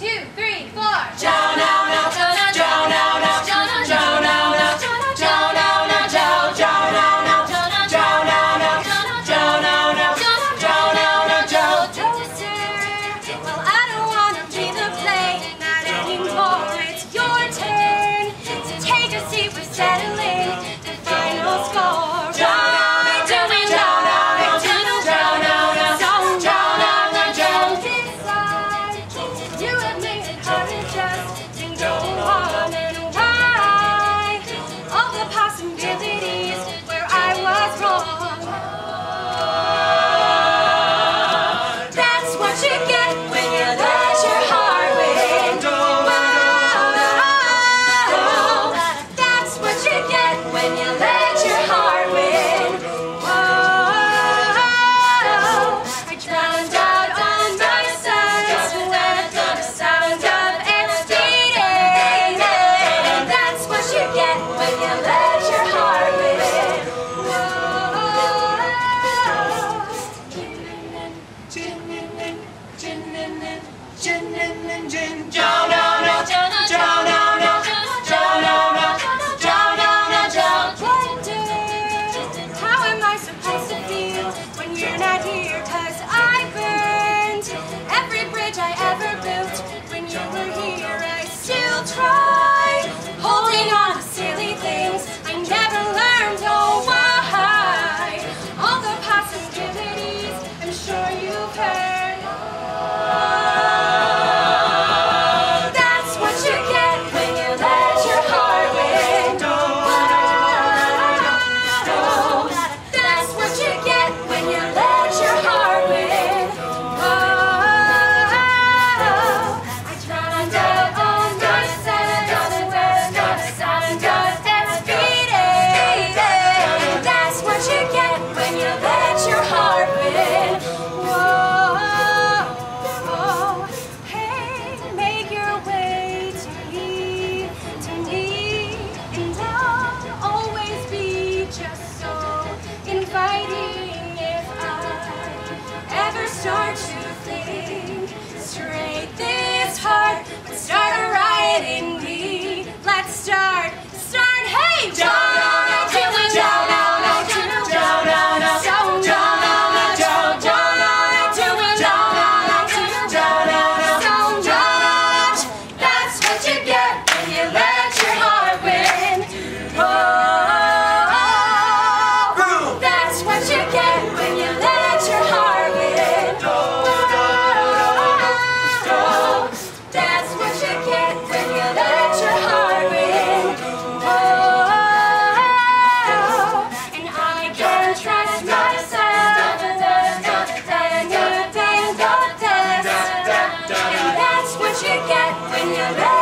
two, three, four. Joe, no, no, Joe, no, no, Joe, no, no, Joe, no, no, Joe, Joe, no, no, Joe, no, no, Joe, no, no, Joe, no, no, Joe. Well, I don't wanna be the play, not anymore. It's your turn to take a seat. We're settling your heart win. Whoa. Joe, when you're ready.